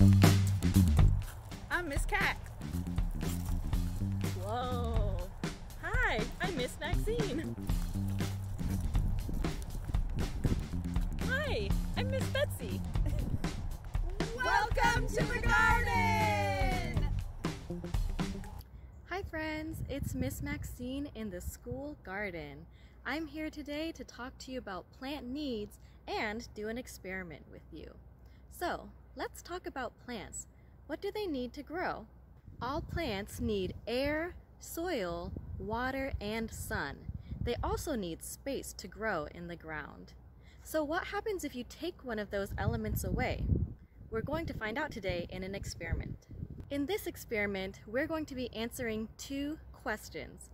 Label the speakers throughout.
Speaker 1: I'm Miss Cat. Whoa. Hi, I'm Miss Maxine. Hi, I'm Miss Betsy.
Speaker 2: Welcome to the garden!
Speaker 3: Hi friends, it's Miss Maxine in the school garden. I'm here today to talk to you about plant needs and do an experiment with you. So, let's talk about plants. What do they need to grow? All plants need air, soil, water, and sun. They also need space to grow in the ground. So what happens if you take one of those elements away? We're going to find out today in an experiment. In this experiment, we're going to be answering two questions.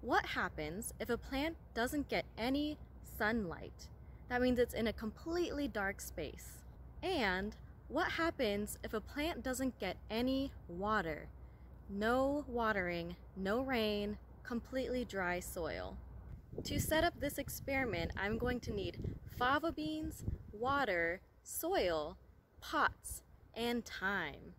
Speaker 3: What happens if a plant doesn't get any sunlight? That means it's in a completely dark space. And what happens if a plant doesn't get any water? No watering, no rain, completely dry soil. To set up this experiment, I'm going to need fava beans, water, soil, pots, and time.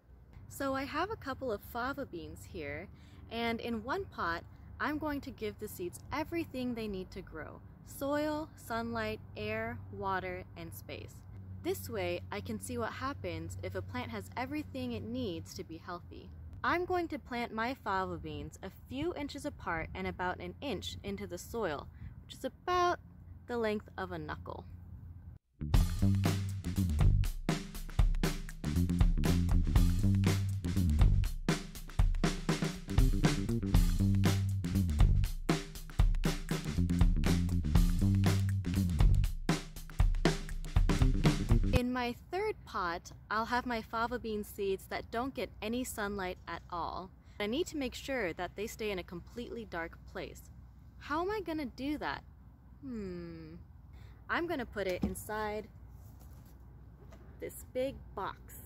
Speaker 3: So I have a couple of fava beans here, and in one pot, I'm going to give the seeds everything they need to grow. Soil, sunlight, air, water, and space. This way, I can see what happens if a plant has everything it needs to be healthy. I'm going to plant my fava beans a few inches apart and about an inch into the soil, which is about the length of a knuckle. My third pot, I'll have my fava bean seeds that don't get any sunlight at all. I need to make sure that they stay in a completely dark place. How am I gonna do that? Hmm. I'm gonna put it inside this big box.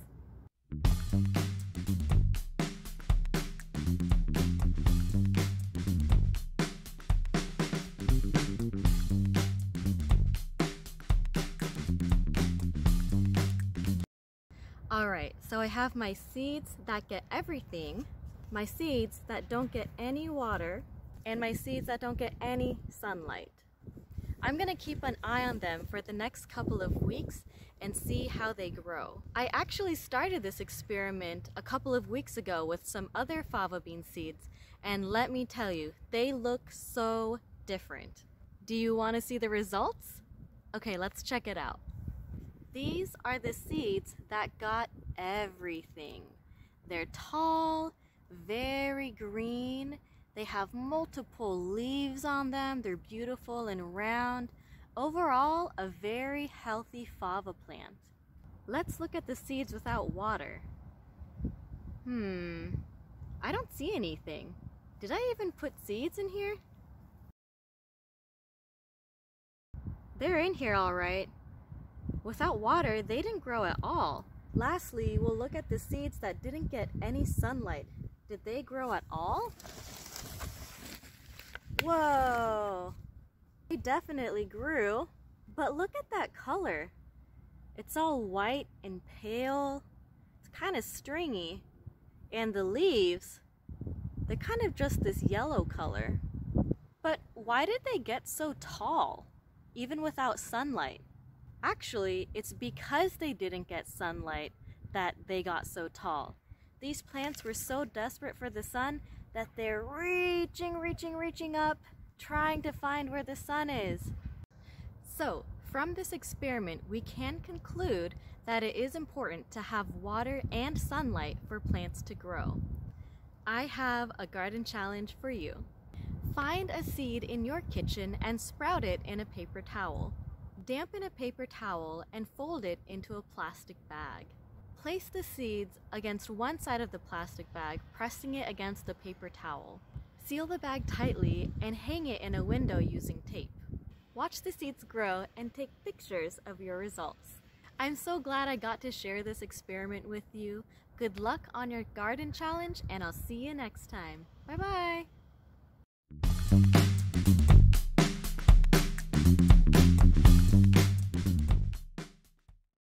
Speaker 3: Alright, so I have my seeds that get everything, my seeds that don't get any water, and my seeds that don't get any sunlight. I'm to keep an eye on them for the next couple of weeks and see how they grow. I actually started this experiment a couple of weeks ago with some other fava bean seeds and let me tell you, they look so different. Do you want to see the results? Okay, let's check it out. These are the seeds that got everything. They're tall, very green, they have multiple leaves on them. They're beautiful and round. Overall, a very healthy fava plant. Let's look at the seeds without water. Hmm, I don't see anything. Did I even put seeds in here? They're in here all right. Without water, they didn't grow at all. Lastly, we'll look at the seeds that didn't get any sunlight. Did they grow at all? Whoa! They definitely grew, but look at that color. It's all white and pale. It's kind of stringy. And the leaves, they're kind of just this yellow color. But why did they get so tall, even without sunlight? Actually, it's because they didn't get sunlight that they got so tall. These plants were so desperate for the sun that they're reaching, reaching, reaching up, trying to find where the sun is. So, from this experiment, we can conclude that it is important to have water and sunlight for plants to grow. I have a garden challenge for you. Find a seed in your kitchen and sprout it in a paper towel. Dampen a paper towel and fold it into a plastic bag. Place the seeds against one side of the plastic bag, pressing it against the paper towel. Seal the bag tightly and hang it in a window using tape. Watch the seeds grow and take pictures of your results. I'm so glad I got to share this experiment with you. Good luck on your garden challenge and I'll see you next time. Bye bye!